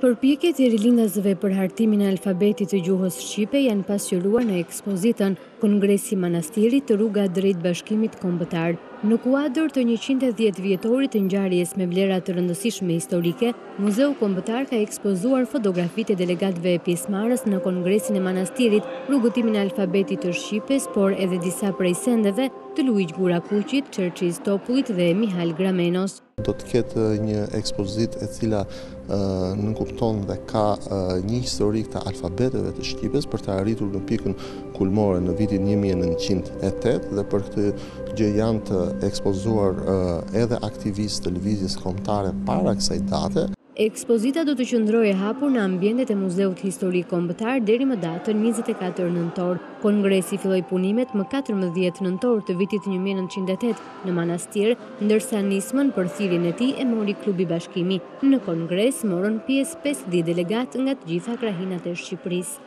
Përpjekjet e rilindësve për hartimin e alfabetit të gjuhës Shqipe janë pasqyruar në ekspozitën Kongresi i Manastirit, rruga drejt bashkimit kombëtar. Në kuadër të 110 vjetorit të ngjarjes me vlera të rëndësishme historike, Muzeu Kombëtar ka ekspozuar fotografitë e delegatëve pjesëmarrës në Kongresin e Manastirit, rrugëtimin e alfabetit të Shqipes, por edhe disa prej sendeve të Luigj Gurakuqit, Çerçiz Topullit dhe Mihal Gramenos. Do të ketë një ekspozitë e cila nënkupton dhe ka një historik të alfabeteve të Shqipes për të arritur në pikën kulmore në vitin 1908 dhe për këtë gjë janë të ekspozuar edhe aktivistë të lëvizjes kombëtare para kësaj date. Ekspozita do të qëndrojë e hapur në ambientet e Muzeut Historik Kombëtar deri më datën njëzet e katër nëntor. Kongresi filloi punimet më katërmbëdhjetë nëntor të vitit një mijë e nëntëqind e tetë në Manastir, ndërsa nismën për thirrjen e tij e mori Klubi Bashkimi. Në kongres morën pjesë pesëdhjetë delegatë nga të gjitha krahinat e Shqipërisë.